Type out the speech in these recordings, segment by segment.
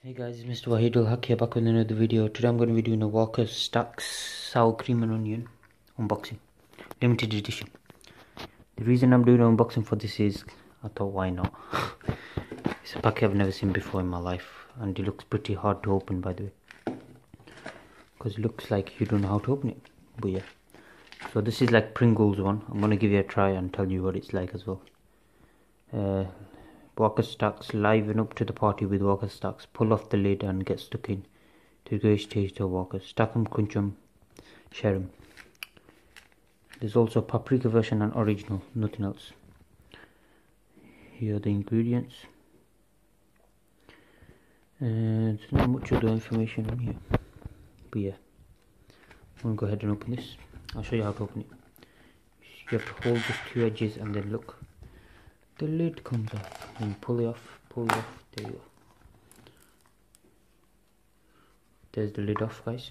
Hey guys, it's Mr. Waheedul Haque here back with another video. Today I'm going to be doing a Walker Stax Sour Cream and Onion unboxing. Limited edition. The reason I'm doing an unboxing for this is, I thought why not. it's a packet I've never seen before in my life and it looks pretty hard to open by the way. Because it looks like you don't know how to open it. But yeah. So this is like Pringles one. I'm going to give you a try and tell you what it's like as well. Uh, Walker Stax liven up to the party with Walker Stax. Pull off the lid and get stuck in to the great taste of Walker. Stack 'em, crunch 'em, share 'em. There's also paprika version and original, nothing else. Here are the ingredients. And there's not much other information on here. But yeah, I'm gonna go ahead and open this. I'll show you how to open it. You have to hold just two edges and then look the lid comes off and pull it off pull it off there you go there's the lid off guys.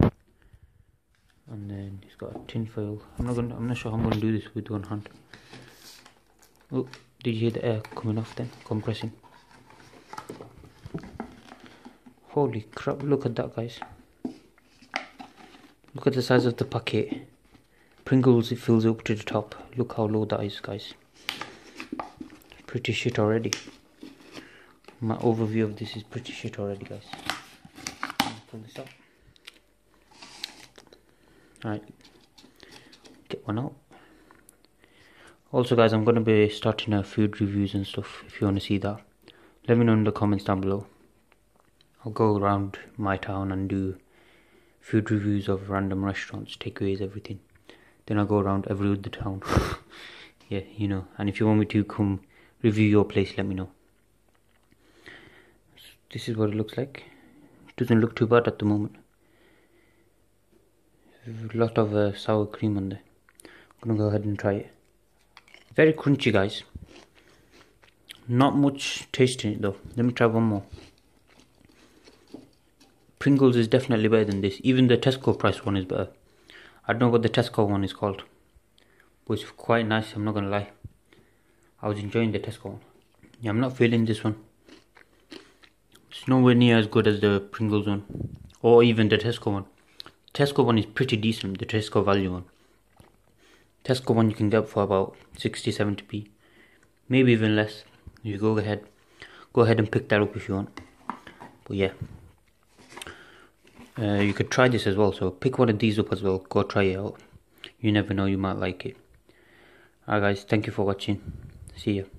And then it's got a tin foil. I'm not gonna i'm not sure how i'm gonna do this with one hand. Oh did you hear the air coming off then? Compressing. Holy crap look at that guys. Look at the size of the packet. Pringles it fills up to the top. Look how low that is guys pretty shit already. My overview of this is pretty shit already guys. Pull this up. Alright. Get one out. Also guys I'm gonna be starting a food reviews and stuff if you want to see that. Let me know in the comments down below. I'll go around my town and do food reviews of random restaurants takeaways everything. Then I'll go around every other town. Yeah you know. And if you want me to come review your place let me know. This is what it looks like. It doesn't look too bad at the moment. A lot of uh, sour cream on there. I'm gonna go ahead and try it. Very crunchy guys. Not much taste in it though. Let me try one more. Pringles is definitely better than this. Even the Tesco price one is better. I don't know what the Tesco one is called but it's quite nice I'm not gonna lie I was enjoying the Tesco one. Yeah, I'm not feeling this one. It's nowhere near as good as the Pringles one. Or even the Tesco one. Tesco one is pretty decent, the Tesco value one. Tesco one you can get for about 60 70p. Maybe even less. You go ahead. Go ahead and pick that up if you want. But yeah. Uh, you could try this as well, so pick one of these up as well. Go try it out. You never know, you might like it. Alright guys, thank you for watching. See you.